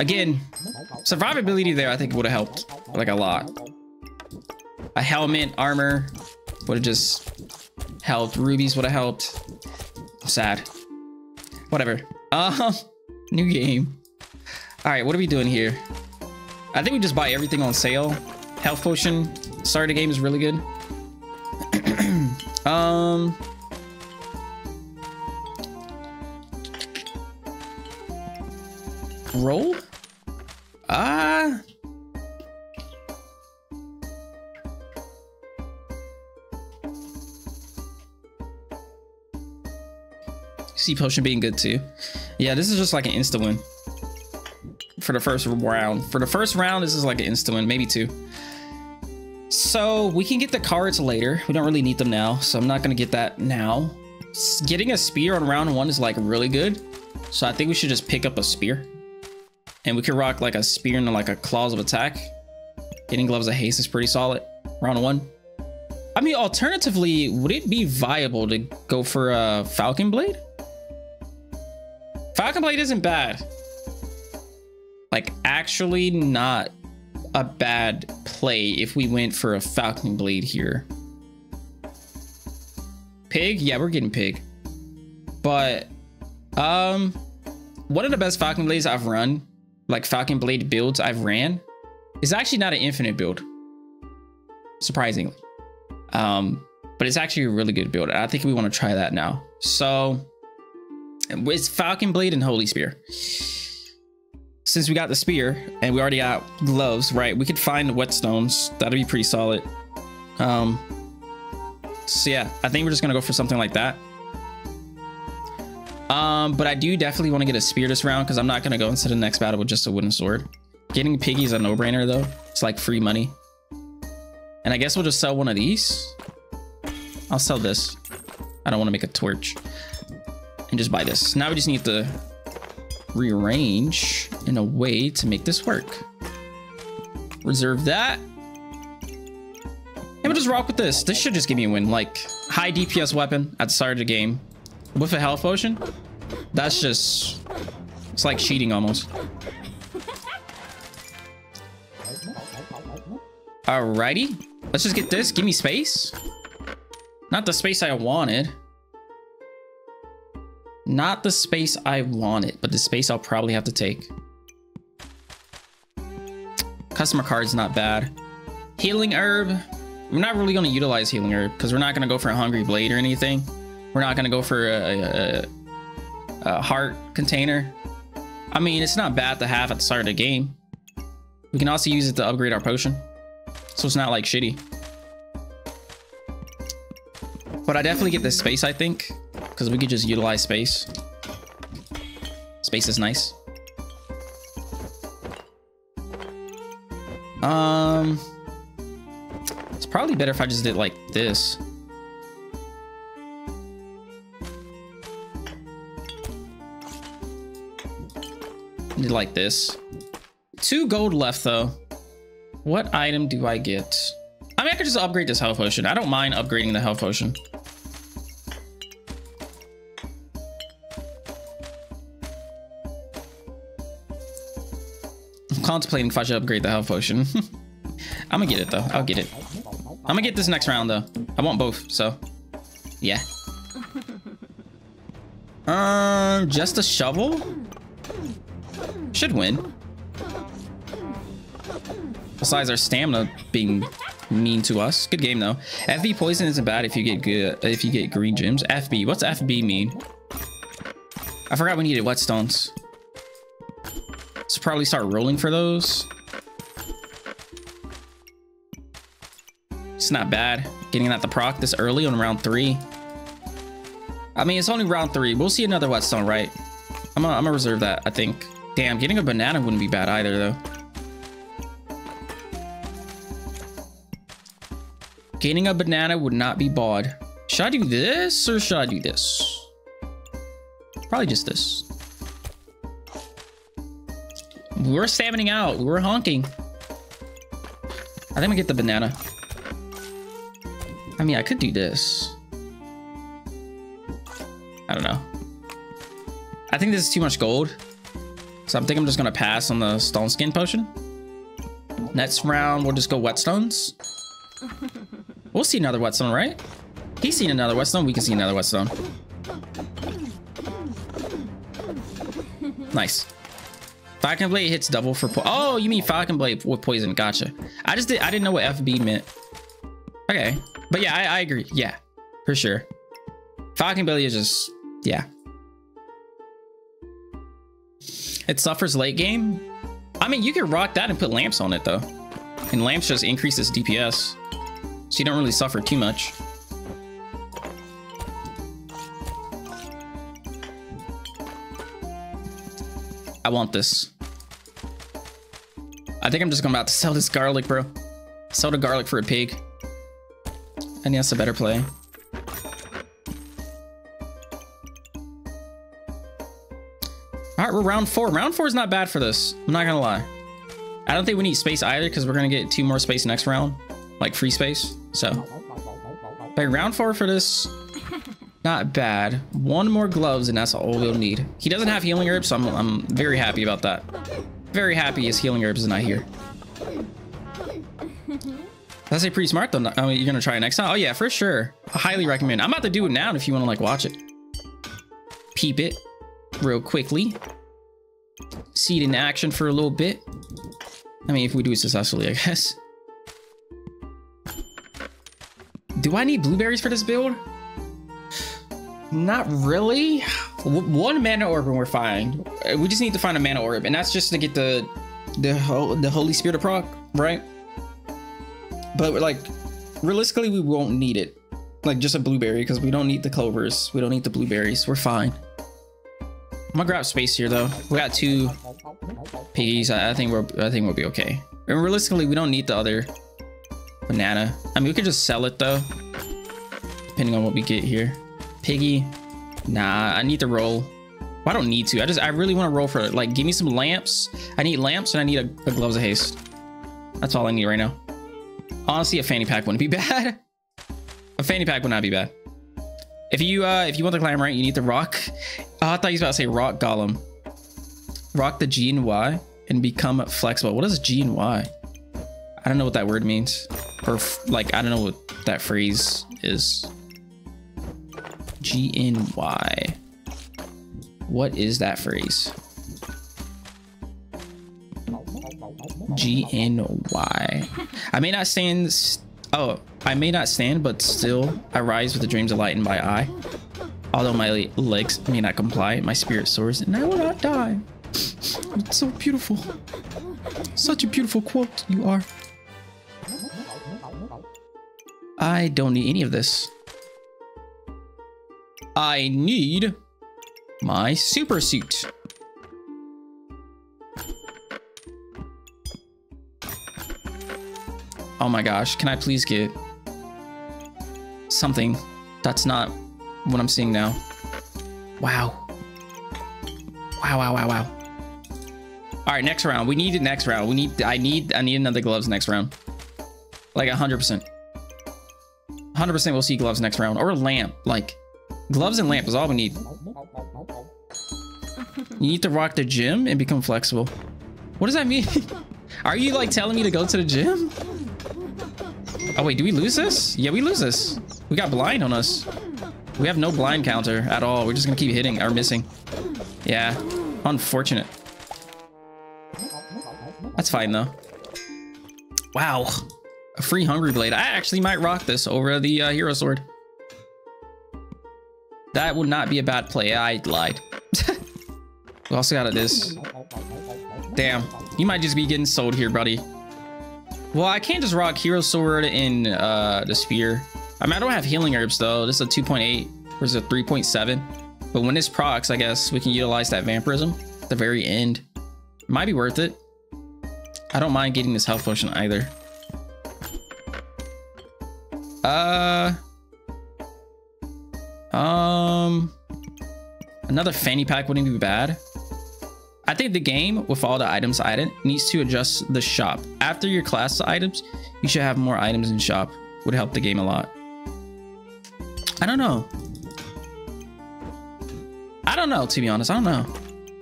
Again, survivability there I think would have helped like a lot. A helmet, armor would have just helped. Rubies would have helped. Sad. Whatever. Um, new game. All right, what are we doing here? I think we just buy everything on sale. Health potion. Of the game is really good. um. Roll? Ah. Uh, See potion being good too. Yeah, this is just like an insta win for the first round. For the first round, this is like an insta win, maybe two. So we can get the cards later. We don't really need them now, so I'm not gonna get that now. Getting a spear on round one is like really good. So I think we should just pick up a spear. And we could rock like a spear and like a claws of attack. Getting gloves of haste is pretty solid. Round one. I mean, alternatively, would it be viable to go for a Falcon Blade? Falcon Blade isn't bad. Like, actually not a bad play if we went for a Falcon Blade here. Pig? Yeah, we're getting Pig. But, um, one of the best Falcon Blades I've run, like Falcon Blade builds I've ran, is actually not an infinite build. Surprisingly. Um, but it's actually a really good build. I think we want to try that now. So, it's Falcon Blade and Holy Spear. Since we got the spear and we already got gloves, right? We could find whetstones. That'd be pretty solid. Um, so yeah, I think we're just gonna go for something like that. Um, but I do definitely want to get a spear this round because I'm not gonna go into the next battle with just a wooden sword. Getting piggy is a no-brainer though. It's like free money. And I guess we'll just sell one of these. I'll sell this. I don't want to make a torch and just buy this. Now we just need to rearrange in a way to make this work. Reserve that. And we'll just rock with this. This should just give me a win. Like, high DPS weapon at the start of the game with a health potion. That's just... It's like cheating almost. Alrighty. Let's just get this. Give me space. Not the space I wanted. Not the space I wanted, but the space I'll probably have to take. Customer card's not bad. Healing herb. We're not really going to utilize healing herb because we're not going to go for a hungry blade or anything. We're not going to go for a, a, a, heart container. I mean, it's not bad to have at the start of the game. We can also use it to upgrade our potion. So it's not like shitty. But I definitely get this space, I think because we could just utilize space. Space is nice. Um, it's probably better if I just did like this. Like this. Two gold left though. What item do I get? I mean, I could just upgrade this health potion. I don't mind upgrading the health potion. I'm contemplating if I should upgrade the health potion. I'm gonna get it though. I'll get it. I'm gonna get this next round though. I want both, so yeah. Um, just a shovel? Should win. Besides our stamina being mean to us. Good game though. FB poison isn't bad if you get good if you get green gems. FB, what's FB mean? I forgot we needed whetstones probably start rolling for those. It's not bad getting that the proc this early on round three. I mean, it's only round three. We'll see another whetstone, right? I'm gonna, I'm gonna reserve that, I think. Damn, getting a banana wouldn't be bad either, though. Getting a banana would not be bad. Should I do this or should I do this? Probably just this. We're stamining out. We're honking. I think we get the banana. I mean, I could do this. I don't know. I think this is too much gold. So I think I'm just gonna pass on the stone skin potion. Next round, we'll just go whetstones. We'll see another whetstone, right? He's seen another whetstone. We can see another whetstone. Nice. Falcon Blade hits double for po Oh, you mean Falcon Blade with poison. Gotcha. I just did I didn't know what FB meant. Okay. But yeah, I, I agree. Yeah, for sure. Falcon Blade is just yeah. It suffers late game. I mean, you can rock that and put lamps on it though. And lamps just increases DPS. So you don't really suffer too much. I want this. I think I'm just going about to sell this garlic, bro. Sell the garlic for a pig. And that's a better play. Right, we're round four. Round four is not bad for this. I'm not gonna lie. I don't think we need space either because we're gonna get two more space next round, like free space. So, but round four for this, not bad. One more gloves and that's all we'll need. He doesn't have healing herbs, so I'm, I'm very happy about that. Very happy his healing herbs is not here. That's a pretty smart though. Mean, you're gonna try it next time? Oh yeah, for sure. I highly recommend. I'm about to do it now if you want to like watch it. Peep it real quickly. See it in action for a little bit. I mean, if we do it successfully, I guess. Do I need blueberries for this build? Not really. One mana orb and we're fine. We just need to find a mana orb, and that's just to get the the the Holy Spirit of proc, right? But like, realistically, we won't need it. Like just a blueberry because we don't need the clovers. We don't need the blueberries. We're fine. I'm gonna grab space here though. We got two piggies. I, I think we're I think we'll be okay. And realistically, we don't need the other banana. I mean, we could just sell it though, depending on what we get here. Piggy, nah. I need to roll. Well, I don't need to. I just I really want to roll for it. Like, give me some lamps. I need lamps and I need a, a gloves of haste. That's all I need right now. Honestly, a fanny pack wouldn't be bad. a fanny pack would not be bad. If you uh if you want the climb right, you need the rock. Oh, I thought he was about to say rock golem. Rock the G and Y and become flexible. What is G and Y? I don't know what that word means. Or like I don't know what that phrase is. G N Y. What is that phrase? G N Y. I may not stand. Oh, I may not stand, but still I rise with the dreams of light in my eye. Although my legs may not comply, my spirit soars and I will not die. It's so beautiful. Such a beautiful quote you are. I don't need any of this. I need my super suit. Oh my gosh, can I please get something that's not what I'm seeing now? Wow. Wow, wow, wow, wow. All right, next round. We need it next round. We need, I need, I need another gloves next round. Like 100%. 100% we'll see gloves next round. Or lamp. Like, gloves and lamp is all we need. You need to rock the gym and become flexible. What does that mean? Are you like telling me to go to the gym? Oh wait, do we lose this? Yeah, we lose this. We got blind on us. We have no blind counter at all. We're just gonna keep hitting or missing. Yeah, unfortunate. That's fine though. Wow, a free hungry blade. I actually might rock this over the uh, hero sword. That would not be a bad play. I lied. we also got this. Damn, you might just be getting sold here, buddy. Well, I can't just rock Hero Sword in uh, the Spear. I mean, I don't have healing herbs though. This is a 2.8 versus a 3.7. But when this procs, I guess we can utilize that Vampirism at the very end. Might be worth it. I don't mind getting this health potion either. Uh, um, another fanny pack wouldn't be bad. I think the game with all the items item needs to adjust the shop. After your class items, you should have more items in shop. Would help the game a lot. I don't know. I don't know, to be honest. I don't know.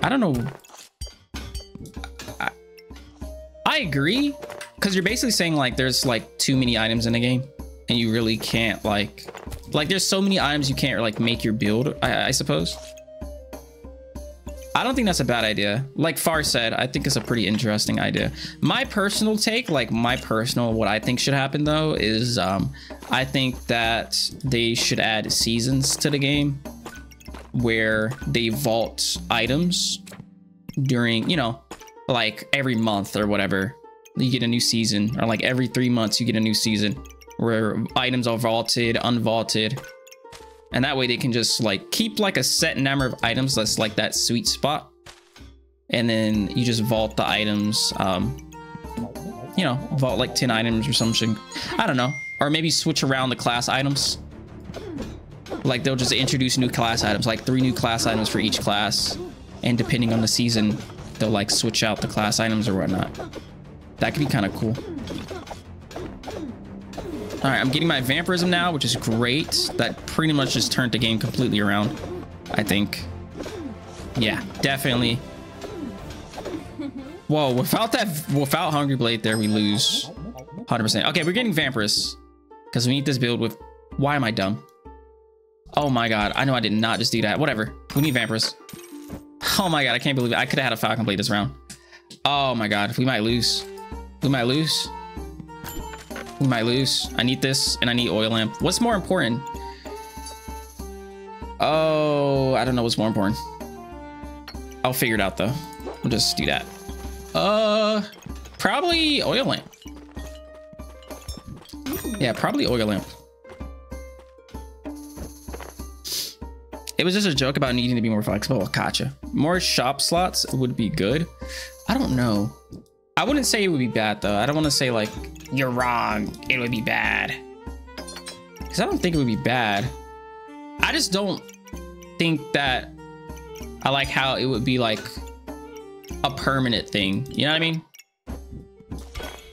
I don't know. I, I agree. Because you're basically saying, like, there's, like, too many items in the game. And you really can't, like... Like, there's so many items you can't, like, make your build, I, I suppose. I don't think that's a bad idea. Like Far said, I think it's a pretty interesting idea. My personal take, like my personal, what I think should happen though, is um, I think that they should add seasons to the game where they vault items during, you know, like every month or whatever. You get a new season, or like every three months, you get a new season where items are vaulted, unvaulted, and that way they can just like keep like a set number of items that's like that sweet spot. And then you just vault the items, um, you know, vault like 10 items or something. I don't know. Or maybe switch around the class items. Like they'll just introduce new class items, like three new class items for each class. And depending on the season, they'll like switch out the class items or whatnot. That could be kind of cool. All right, I'm getting my vampirism now, which is great. That pretty much just turned the game completely around, I think. Yeah, definitely. Whoa, without that, without Hungry Blade there, we lose 100%. Okay, we're getting Vampiris because we need this build with, why am I dumb? Oh my God, I know I did not just do that. Whatever, we need Vampiris. Oh my God, I can't believe it. I could have had a Falcon Blade this round. Oh my God, we might lose. We might lose. We might lose. I need this and I need oil lamp. What's more important? Oh, I don't know what's more important. I'll figure it out though. We'll just do that. Uh, probably oil lamp. Yeah, probably oil lamp. It was just a joke about needing to be more flexible. Gotcha. More shop slots would be good. I don't know. I wouldn't say it would be bad though. I don't want to say like you're wrong. It would be bad. Because I don't think it would be bad. I just don't think that I like how it would be like a permanent thing. You know what I mean?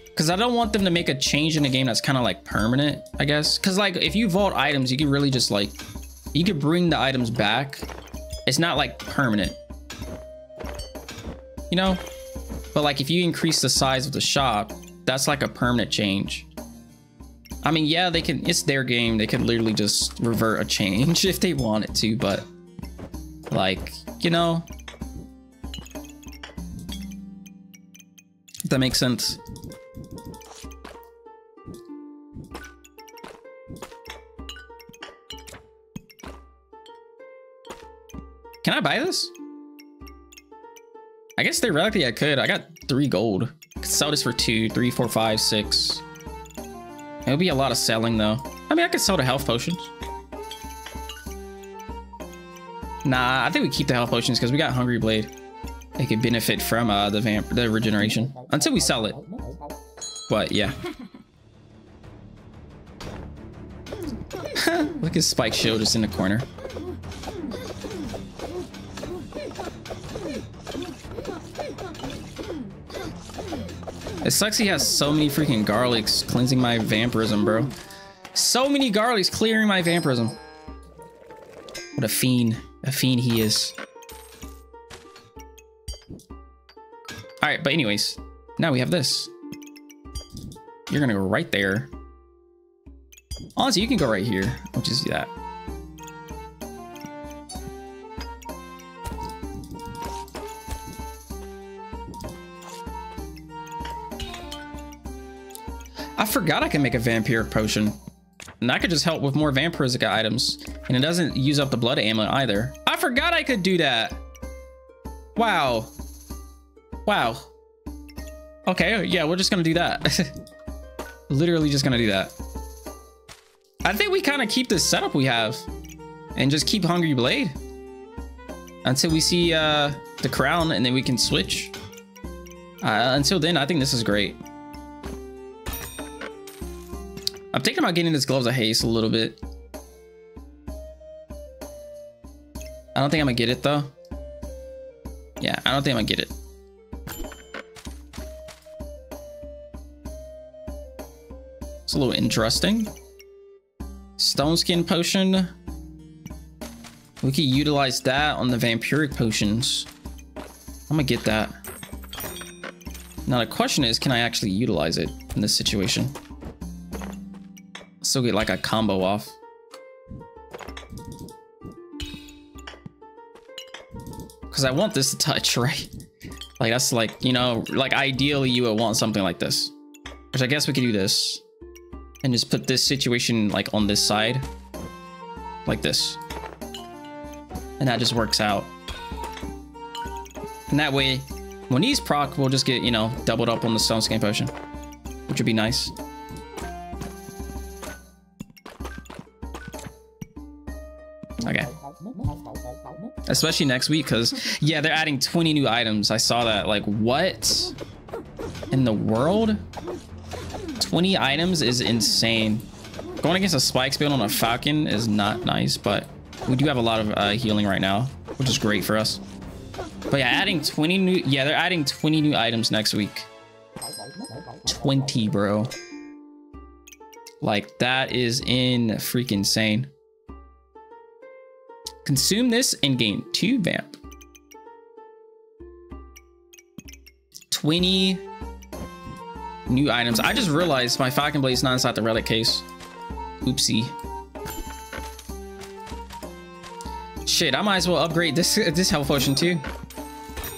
Because I don't want them to make a change in the game that's kind of like permanent, I guess. Because like if you vault items, you can really just like, you could bring the items back. It's not like permanent. You know? But like if you increase the size of the shop, that's like a permanent change. I mean, yeah, they can, it's their game. They can literally just revert a change if they wanted to, but like, you know, that makes sense. Can I buy this? I guess theoretically I could. I got three gold. Could sell this for two, three, four, five, six. It'll be a lot of selling though. I mean, I could sell the health potions. Nah, I think we keep the health potions because we got Hungry Blade. It could benefit from uh, the vamp, the regeneration until we sell it. But yeah. Look at Spike Shield just in the corner. It sucks he has so many freaking garlics cleansing my vampirism, bro. So many garlics clearing my vampirism. What a fiend. A fiend he is. Alright, but anyways. Now we have this. You're gonna go right there. Honestly, you can go right here. I'll just do that. I forgot I can make a vampiric potion. And that could just help with more vampiric items. And it doesn't use up the blood amulet either. I forgot I could do that. Wow. Wow. Okay, yeah, we're just gonna do that. Literally just gonna do that. I think we kind of keep the setup we have. And just keep Hungry Blade. Until we see uh, the crown and then we can switch. Uh, until then, I think this is great. I'm thinking about getting this Gloves of Haste a little bit. I don't think I'm gonna get it though. Yeah, I don't think I'm gonna get it. It's a little interesting. Stone Skin Potion. We could utilize that on the Vampiric Potions. I'm gonna get that. Now the question is, can I actually utilize it in this situation? Still get like a combo off. Because I want this to touch, right? Like that's like, you know, like ideally you would want something like this. Which I guess we could do this. And just put this situation like on this side. Like this. And that just works out. And that way, when these proc, we'll just get, you know, doubled up on the Stone Skin Potion. Which would be nice. Especially next week, because, yeah, they're adding 20 new items. I saw that. Like, what? In the world? 20 items is insane. Going against a spike build on a Falcon is not nice, but we do have a lot of uh, healing right now, which is great for us. But yeah, adding 20 new... Yeah, they're adding 20 new items next week. 20, bro. Like, that is in freaking insane. Consume this and gain 2 vamp. 20 new items. I just realized my Falcon Blade is not inside the relic case. Oopsie. Shit, I might as well upgrade this this health potion too.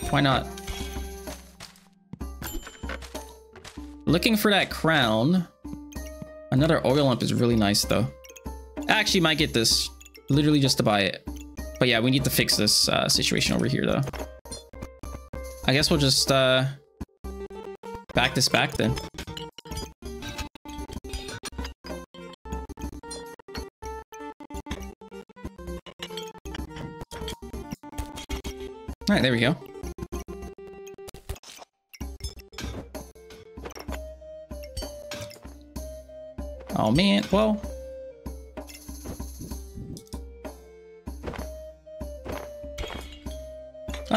Why not? Looking for that crown. Another oil lamp is really nice though. I actually might get this literally just to buy it. But yeah, we need to fix this uh, situation over here though. I guess we'll just uh, back this back then. All right, there we go. Oh man, well.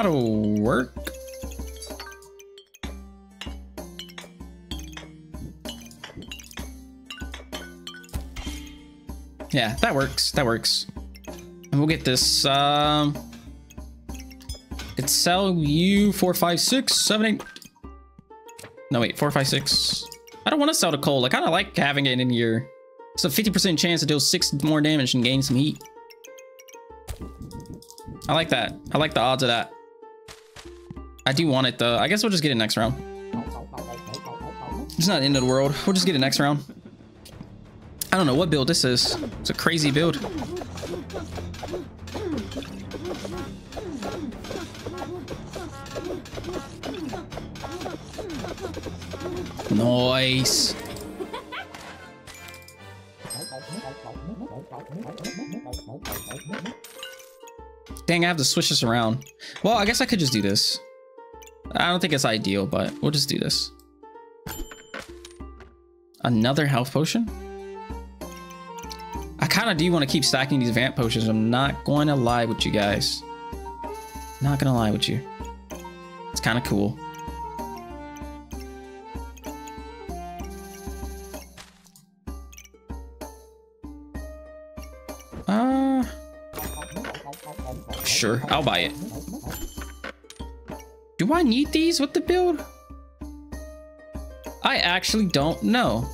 That'll work. Yeah, that works. That works. And we'll get this, um... It's sell you four, five, six, seven, eight. No, wait, four, five, six. I don't want to sell to Cole. I kind of like having it in here. It's a 50% chance to deal six more damage and gain some heat. I like that. I like the odds of that. I do want it though. I guess we'll just get it next round. It's not end of the world. We'll just get it next round. I don't know what build this is. It's a crazy build. Nice. Dang, I have to switch this around. Well, I guess I could just do this. I don't think it's ideal, but we'll just do this. Another health potion? I kind of do want to keep stacking these vamp potions. I'm not going to lie with you guys. Not going to lie with you. It's kind of cool. Uh, sure, I'll buy it. Do I need these with the build? I actually don't know.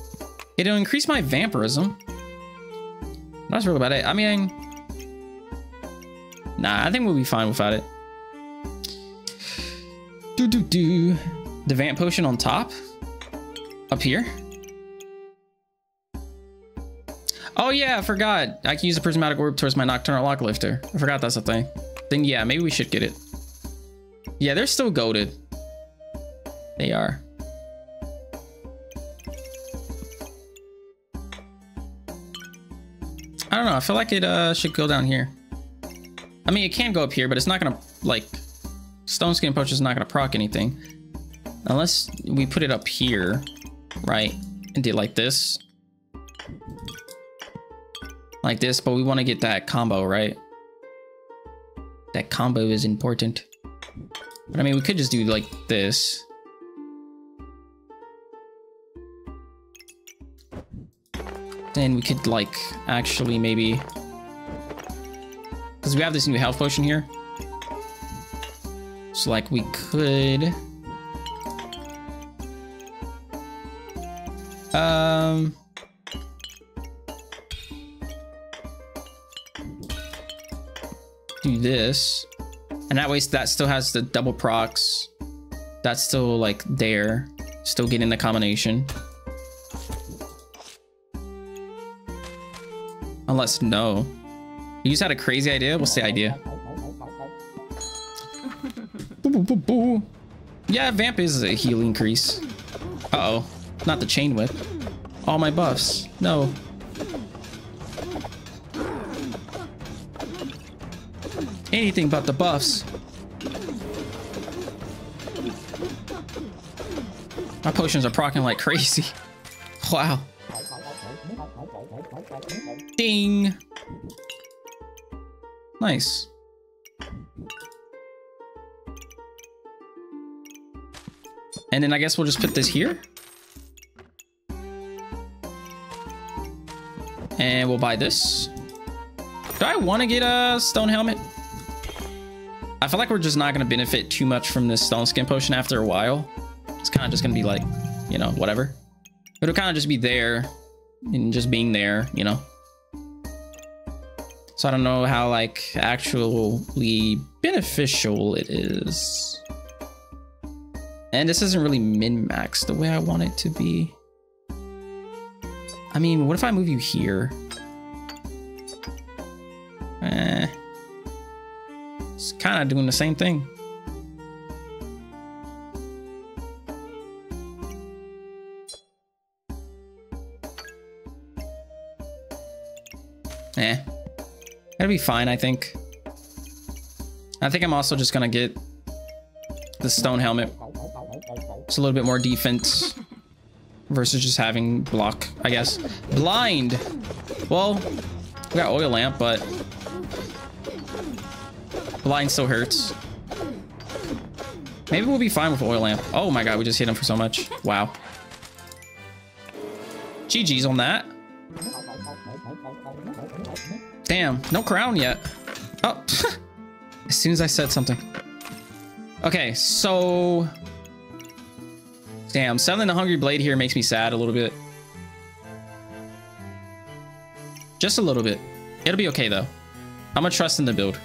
It'll increase my vampirism. That's real about it. I mean, nah, I think we'll be fine without it. Do do do. The vamp potion on top, up here. Oh yeah, I forgot. I can use the prismatic orb towards my nocturnal lock lifter. I forgot that's a thing. Then yeah, maybe we should get it. Yeah, they're still goaded. They are. I don't know. I feel like it uh, should go down here. I mean, it can go up here, but it's not gonna like Stone Skin Potion is not gonna proc anything unless we put it up here, right? And did like this, like this. But we want to get that combo, right? That combo is important. But I mean, we could just do like this. Then we could like actually maybe, because we have this new health potion here. So like we could Um. Do this. And that way that still has the double procs. That's still like there. Still getting the combination. Unless no. You just had a crazy idea? What's the idea? boo, boo, boo, boo. Yeah, Vamp is a heal increase. Uh-oh. Not the Chain Whip. All my buffs. No. Anything but the buffs. My potions are procking like crazy. Wow. Ding. Nice. And then I guess we'll just put this here. And we'll buy this. Do I want to get a stone helmet? I feel like we're just not going to benefit too much from this stone skin potion after a while. It's kind of just going to be like, you know, whatever. It'll kind of just be there and just being there, you know. So I don't know how like actually beneficial it is. And this isn't really min-max the way I want it to be. I mean, what if I move you here? It's kind of doing the same thing. Eh. That'll be fine, I think. I think I'm also just gonna get the stone helmet. It's a little bit more defense versus just having block, I guess. Blind! Well, we got oil lamp, but blind still hurts. Maybe we'll be fine with oil lamp. Oh my god, we just hit him for so much. Wow. GG's on that. Damn, no crown yet. Oh, as soon as I said something. Okay, so... Damn, selling the Hungry Blade here makes me sad a little bit. Just a little bit. It'll be okay, though. I'm gonna trust in the build.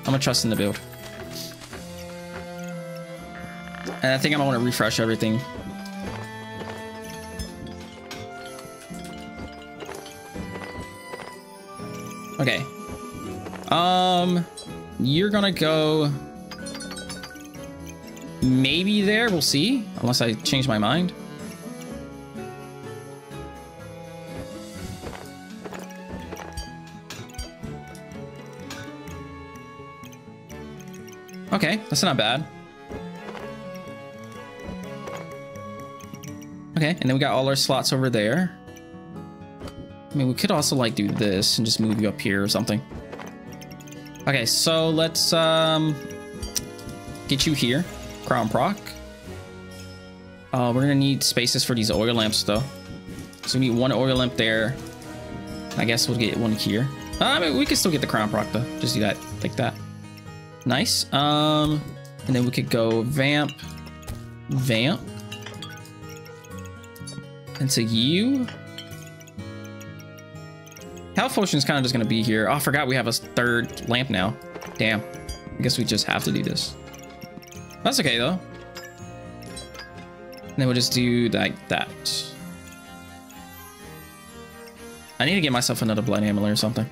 I'm gonna trust in the build. And I think I'm gonna wanna refresh everything. Okay. Um, you're gonna go maybe there. We'll see. Unless I change my mind. That's not bad. Okay, and then we got all our slots over there. I mean, we could also like do this and just move you up here or something. Okay, so let's um get you here. Crown proc. Uh, we're gonna need spaces for these oil lamps though. So we need one oil lamp there. I guess we'll get one here. Uh, I mean, we can still get the crown proc though. Just do that like that. Nice. Um, and then we could go vamp, vamp, and to you. Health potion is kind of just going to be here. Oh, I forgot we have a third lamp now. Damn. I guess we just have to do this. That's okay, though. And then we'll just do like that. I need to get myself another blood amulet or something.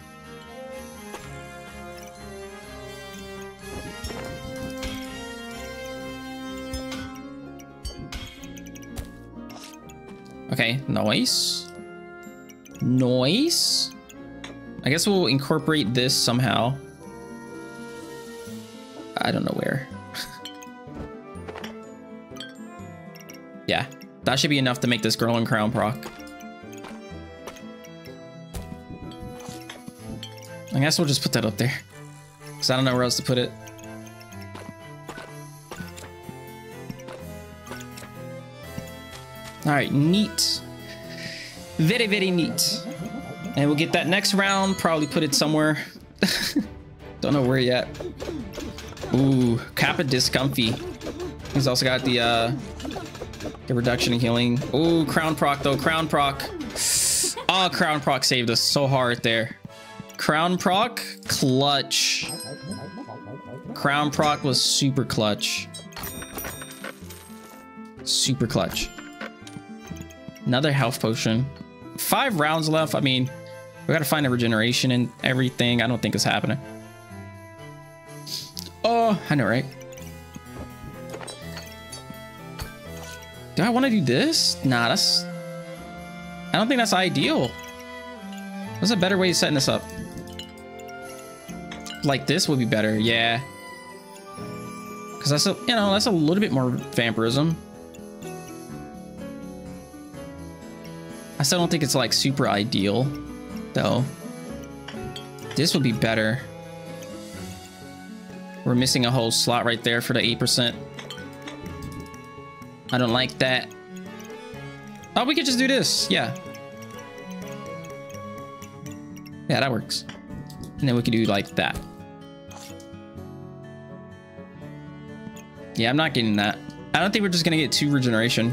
Okay, noise. Noise. I guess we'll incorporate this somehow. I don't know where. yeah, that should be enough to make this girl and crown proc. I guess we'll just put that up there. Because I don't know where else to put it. All right, neat. Very, very neat. And we'll get that next round, probably put it somewhere. Don't know where yet. Ooh, Kappa Discomfy. He's also got the uh, The reduction in healing. Ooh, crown proc though. Crown proc. Oh, crown proc saved us so hard there. Crown proc, clutch. Crown proc was super clutch. Super clutch. Another health potion. Five rounds left. I mean, we gotta find a regeneration and everything. I don't think it's happening. Oh, I know, right? Do I want to do this? Nah, that's... I don't think that's ideal. What's a better way of setting this up? Like this would be better, yeah. Because that's a, you know, that's a little bit more vampirism. I still don't think it's like super ideal, though. This would be better. We're missing a whole slot right there for the 8%. I don't like that. Oh, we could just do this. Yeah. Yeah, that works. And then we could do like that. Yeah, I'm not getting that. I don't think we're just going to get two regeneration.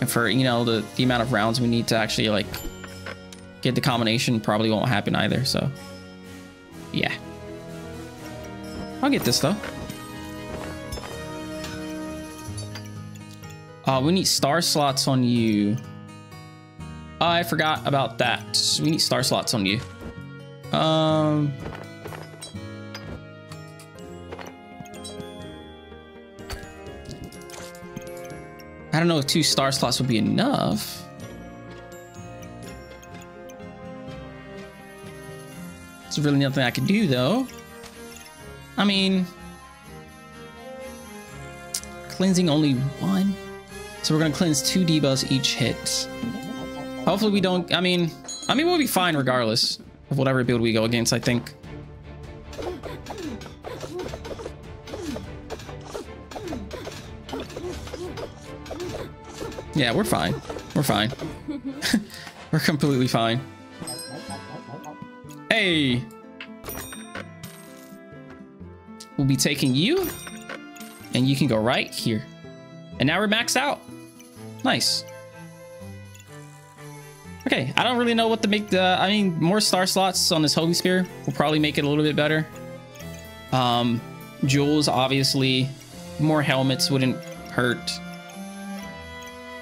And for, you know, the, the amount of rounds we need to actually, like, get the combination probably won't happen either, so. Yeah. I'll get this, though. Uh, we need star slots on you. I forgot about that. We need star slots on you. Um... I don't know if two star slots would be enough. There's really nothing I can do though. I mean, cleansing only one. So we're gonna cleanse two debuffs each hit. Hopefully we don't, I mean, I mean, we'll be fine regardless of whatever build we go against, I think. Yeah, we're fine. We're fine. we're completely fine. Hey! We'll be taking you, and you can go right here. And now we're maxed out. Nice. Okay, I don't really know what to make the... I mean, more star slots on this Holy Spear will probably make it a little bit better. Um, jewels, obviously. More helmets wouldn't hurt.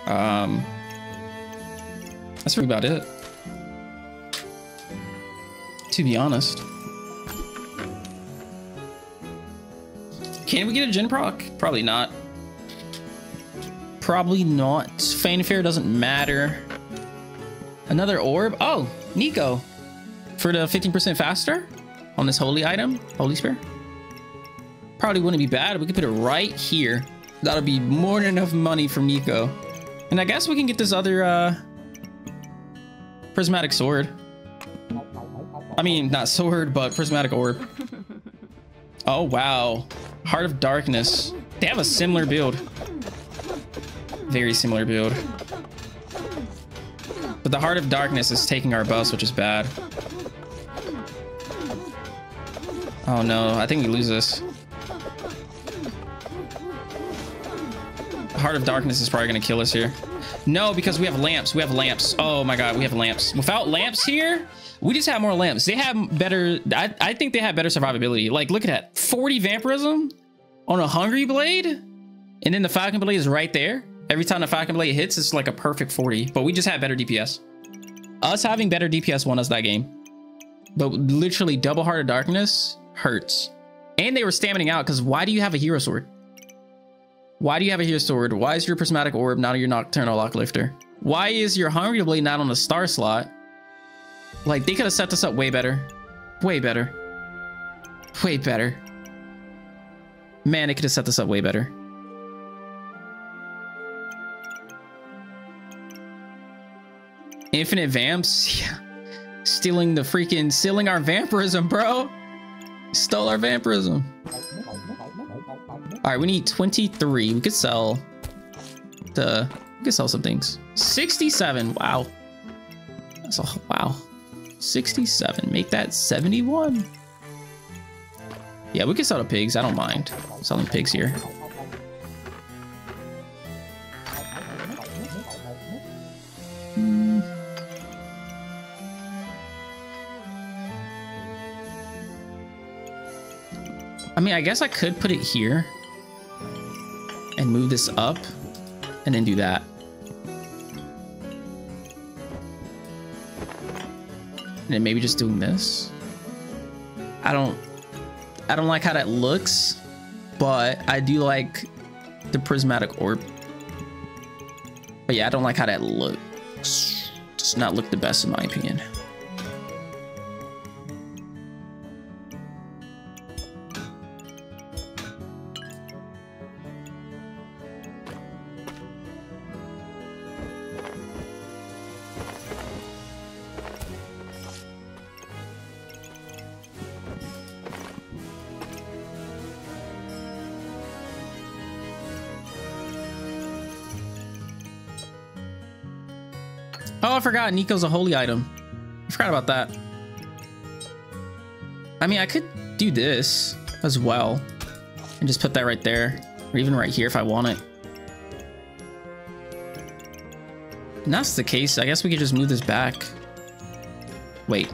Um, that's really about it. To be honest. Can we get a gen proc? Probably not. Probably not. Fanfare doesn't matter. Another orb? Oh, Nico. For the 15% faster on this holy item, holy spear. Probably wouldn't be bad. We could put it right here. That'll be more than enough money for Nico. And I guess we can get this other uh, prismatic sword. I mean, not sword, but prismatic orb. Oh, wow. Heart of Darkness. They have a similar build. Very similar build. But the Heart of Darkness is taking our bus, which is bad. Oh no, I think we lose this. Heart of Darkness is probably going to kill us here. No, because we have lamps. We have lamps. Oh my god, we have lamps. Without lamps here, we just have more lamps. They have better... I, I think they have better survivability. Like, look at that. 40 vampirism on a Hungry Blade? And then the Falcon Blade is right there. Every time the Falcon Blade hits, it's like a perfect 40. But we just have better DPS. Us having better DPS won us that game. But literally, Double Heart of Darkness hurts. And they were staminaing out, because why do you have a Hero Sword? Why do you have a Hero Sword? Why is your Prismatic Orb not your Nocturnal Lock Lifter? Why is your Hungry Blade not on the Star slot? Like, they could have set this up way better. Way better. Way better. Man, they could have set this up way better. Infinite Vamps? Yeah. Stealing the freaking... Stealing our vampirism, bro. Stole our vampirism. All right, we need 23. We could sell the... We could sell some things. 67. Wow. That's a... Wow. 67. Make that 71. Yeah, we could sell the pigs. I don't mind selling pigs here. Mean, I guess I could put it here and move this up and then do that. And then maybe just doing this. I don't I don't like how that looks, but I do like the prismatic orb. But yeah, I don't like how that looks. Does not look the best in my opinion. Forgot. Nico's a holy item. I forgot about that. I mean, I could do this as well. And just put that right there. Or even right here if I want it. And that's the case. I guess we could just move this back. Wait.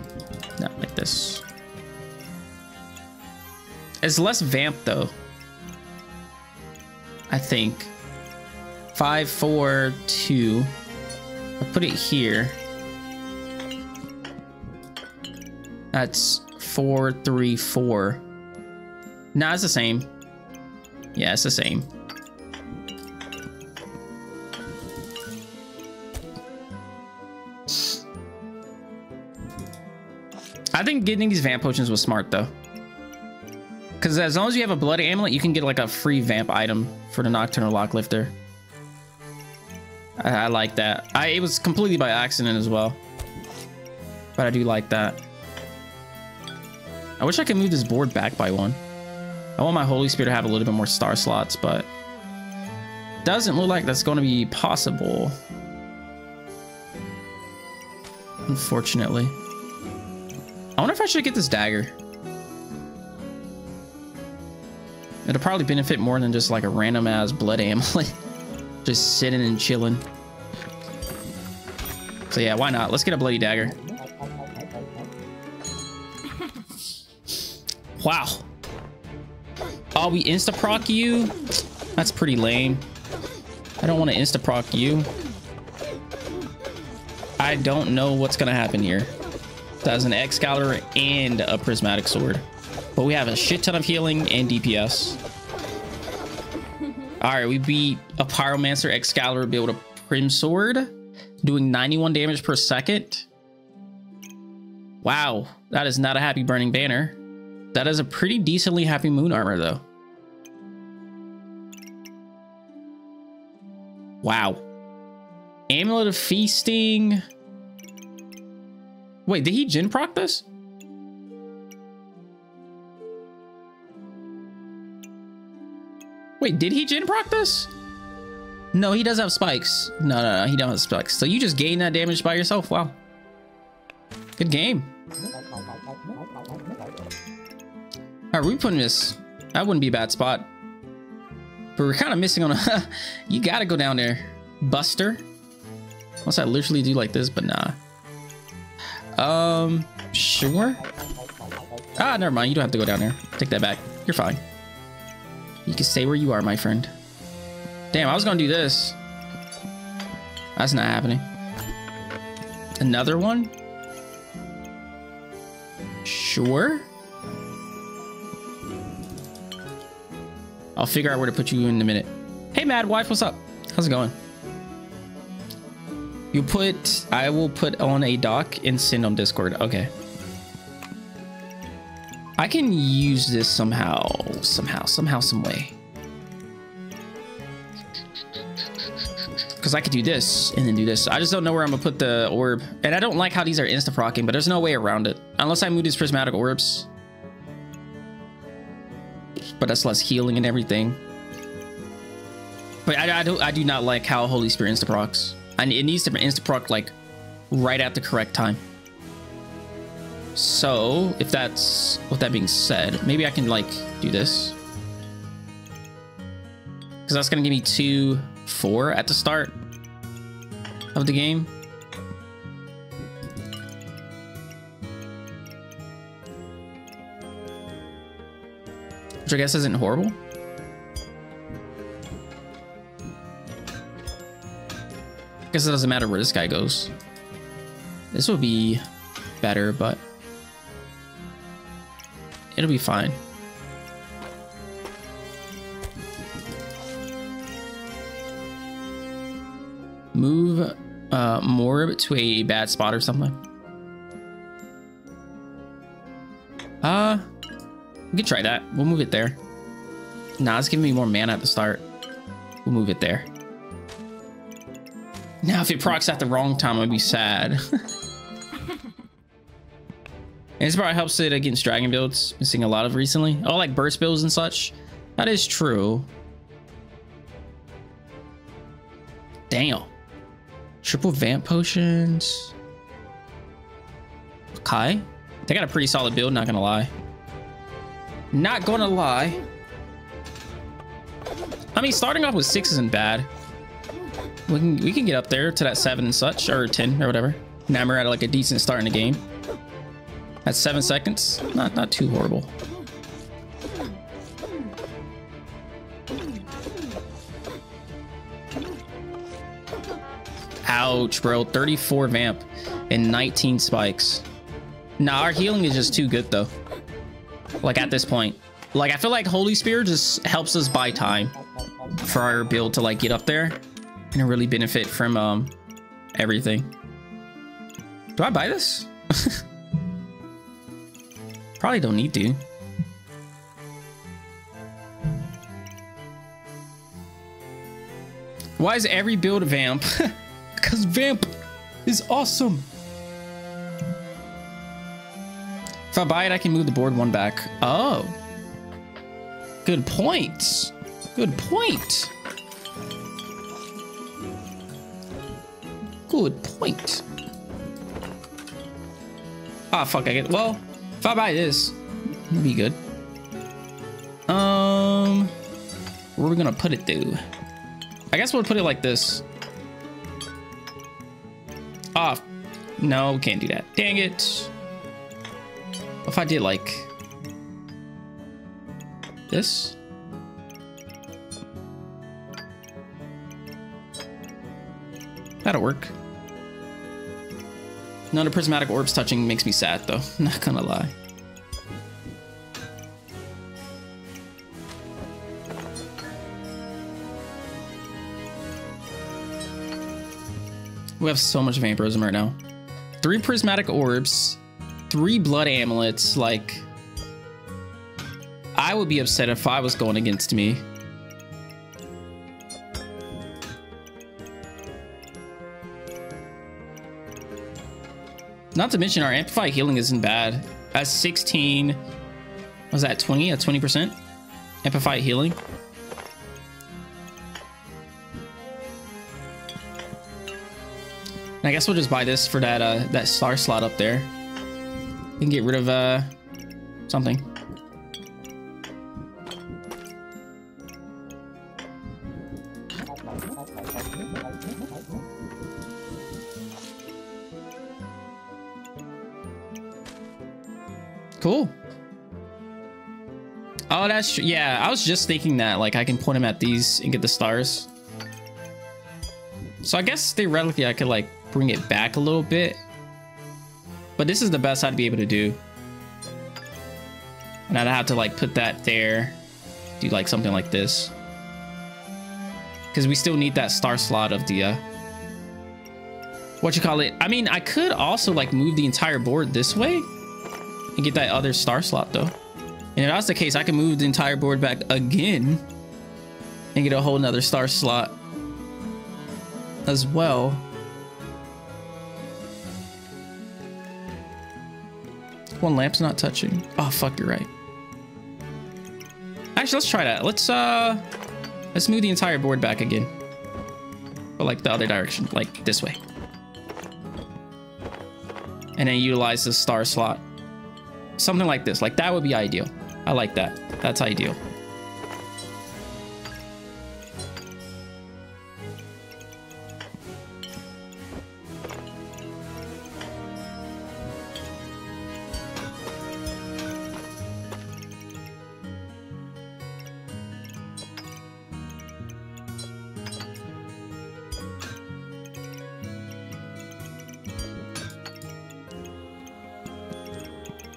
Not like this. It's less vamp, though. I think. Five, four, two. I'll put it here. That's four, three, four. Nah, it's the same. Yeah, it's the same. I think getting these vamp potions was smart though. Because as long as you have a bloody amulet, you can get like a free vamp item for the Nocturnal Lock Lifter. I, I like that. I it was completely by accident as well. But I do like that. I wish I could move this board back by one. I want my Holy Spear to have a little bit more star slots, but doesn't look like that's going to be possible. Unfortunately. I wonder if I should get this dagger. It'll probably benefit more than just like a random ass blood amulet. just sitting and chilling. So yeah, why not? Let's get a bloody dagger. Wow. Oh, we insta-proc you? That's pretty lame. I don't want to insta-proc you. I don't know what's going to happen here. That's an Excalibur and a Prismatic Sword. But we have a shit ton of healing and DPS. All right, we beat a Pyromancer Excalibur build a Prim Sword, doing 91 damage per second. Wow, that is not a happy burning banner. That is a pretty decently happy moon armor though. Wow. Amulet of Feasting. Wait, did he Jin proc this? Wait, did he Jin proc this? No, he does have spikes. No, no, no, he doesn't have spikes. So you just gain that damage by yourself. Wow. Good game. All right, we putting this. That wouldn't be a bad spot. But we're kind of missing on a... you gotta go down there. Buster. Unless I literally do like this, but nah. Um, sure. Ah, never mind. You don't have to go down there. Take that back. You're fine. You can stay where you are, my friend. Damn, I was gonna do this. That's not happening. Another one? Sure. I'll figure out where to put you in a minute. Hey, Mad Wife, what's up? How's it going? You put, I will put on a doc and send on Discord. Okay. I can use this somehow, somehow, somehow, some way. Because I could do this and then do this. I just don't know where I'm gonna put the orb. And I don't like how these are insta-procking, but there's no way around it. Unless I move these prismatic orbs but that's less healing and everything. But I, I, do, I do not like how Holy Spear insta-procs. And it needs to be insta-proc like right at the correct time. So, if that's, with that being said, maybe I can like do this. Because that's going to give me two, four at the start of the game. Which I guess isn't horrible. I guess it doesn't matter where this guy goes. This will be better, but it'll be fine. Move uh, more to a bad spot or something. Uh, we can try that. We'll move it there. Nah, it's giving me more mana at the start. We'll move it there. Now, if it procs at the wrong time, I'd be sad. and this probably helps it against dragon builds. Been seeing a lot of recently. Oh, like burst builds and such. That is true. Damn. Triple vamp potions. Okay. They got a pretty solid build, not gonna lie. Not gonna lie. I mean, starting off with six isn't bad. We can we can get up there to that seven and such, or ten or whatever. Now we're at like a decent start in the game. That's seven seconds. Not not too horrible. Ouch, bro. 34 vamp and 19 spikes. Nah, our healing is just too good though. Like at this point. Like I feel like Holy Spear just helps us buy time for our build to like get up there and really benefit from um everything. Do I buy this? Probably don't need to. Why is every build a vamp? Because vamp is awesome. If I buy it, I can move the board one back. Oh. Good point. Good point. Good point. Ah, fuck, I get... Well, if I buy this, it'll be good. Um... Where are we gonna put it, though? I guess we'll put it like this. Ah, oh, no, can't do that. Dang it. If I did like this. That'll work. None of prismatic orbs touching makes me sad though, not gonna lie. We have so much vampirism right now. Three prismatic orbs, three blood amulets, like I would be upset if I was going against me. Not to mention our amplified healing isn't bad. At 16, was that 20? At 20%? Amplified healing. I guess we'll just buy this for that uh, that star slot up there. We can get rid of uh, something. Oh, that's true. Yeah, I was just thinking that. Like, I can point them at these and get the stars. So I guess theoretically I could, like, bring it back a little bit. But this is the best I'd be able to do. And I'd have to, like, put that there. Do, like, something like this. Because we still need that star slot of the, uh... What you call it? I mean, I could also, like, move the entire board this way and get that other star slot though. And if that's the case, I can move the entire board back again and get a whole nother star slot as well. One lamp's not touching. Oh, fuck, you're right. Actually, let's try that. Let's, uh, let's move the entire board back again. But like the other direction, like this way. And then utilize the star slot. Something like this. Like that would be ideal. I like that. That's ideal.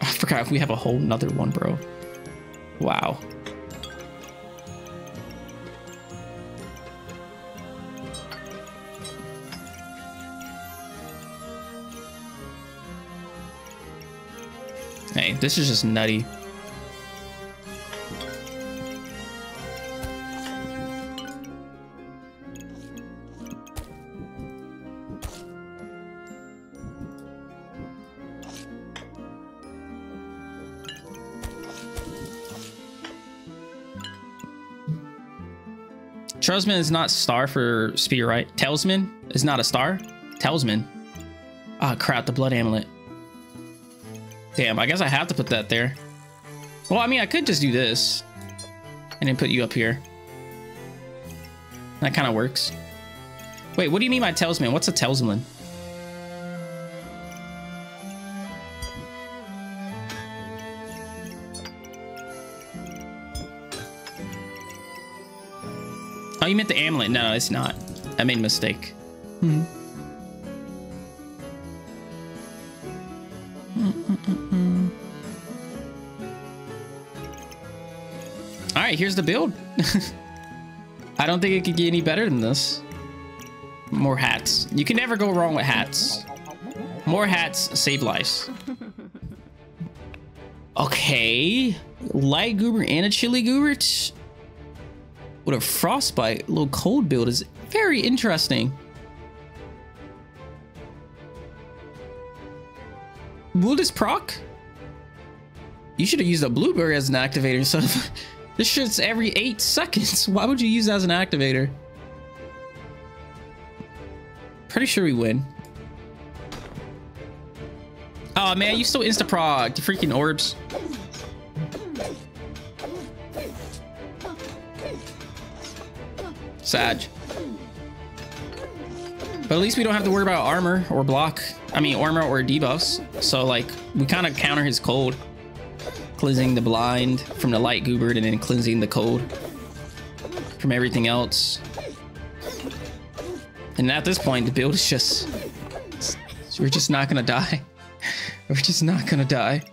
I forgot we have a whole nother one, bro. Wow. Hey, this is just nutty. Trosman is not star for spear, right? Talisman is not a star? Talisman. Ah, oh, crap, the blood amulet. Damn, I guess I have to put that there. Well, I mean, I could just do this. And then put you up here. That kind of works. Wait, what do you mean by talisman? What's a talisman? You meant the amulet. No, it's not. I made a mistake. Hmm. All right, here's the build. I don't think it could get any better than this. More hats. You can never go wrong with hats. More hats save lives. Okay. Light Goobert and a Chili Goobert with a frostbite little cold build is very interesting. Will this proc? You should have used a blueberry as an activator. So this shit's every eight seconds. Why would you use that as an activator? Pretty sure we win. Oh man, you still insta prog. The freaking orbs. Sag. But at least we don't have to worry about armor or block. I mean, armor or debuffs. So, like, we kind of counter his cold. Cleansing the blind from the light goobert and then cleansing the cold from everything else. And at this point, the build is just... We're just not gonna die. We're just not gonna die.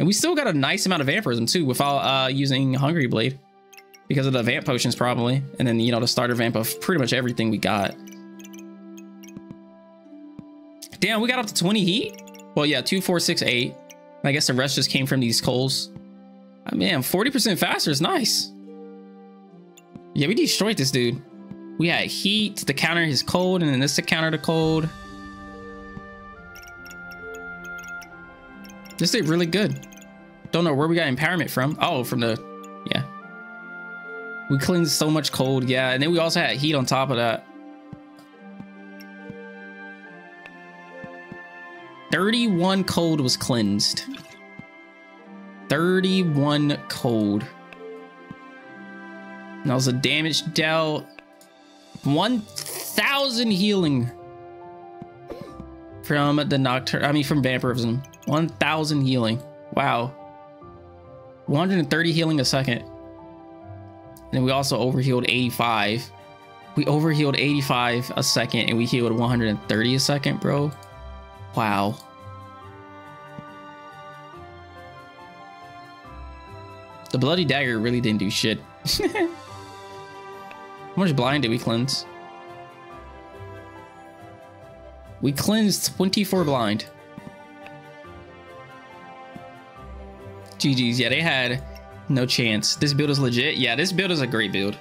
And we still got a nice amount of vampirism too without uh, using Hungry Blade because of the vamp potions probably. And then, you know, the starter vamp of pretty much everything we got. Damn, we got up to 20 heat? Well, yeah, two, four, six, eight. I guess the rest just came from these coals. Oh, man, 40% faster is nice. Yeah, we destroyed this dude. We had heat to counter his cold, and then this to counter the cold. This did really good. Don't know where we got empowerment from. Oh, from the, yeah. We cleansed so much cold, yeah. And then we also had heat on top of that. 31 cold was cleansed. 31 cold. That was a damage dealt. 1,000 healing from the Nocturne. I mean, from Vampirism. 1,000 healing. Wow. 130 healing a second. And we also overhealed 85. We overhealed 85 a second and we healed 130 a second, bro. Wow. The Bloody Dagger really didn't do shit. How much blind did we cleanse? We cleansed 24 blind. GG's. Yeah, they had no chance. This build is legit. Yeah, this build is a great build.